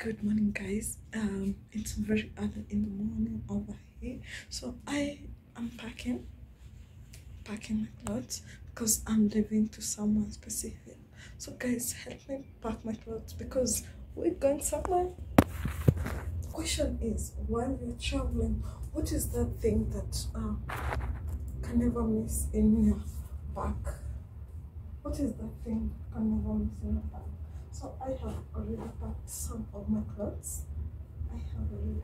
good morning guys. Um it's very early in the morning over here so i am packing packing my clothes because i'm leaving to someone specific. So guys help me pack my clothes because we're going somewhere. Question is while you're traveling what is that thing that uh, can never miss in your bag what is that thing can never miss in your bag so I have already packed some of my clothes. I have already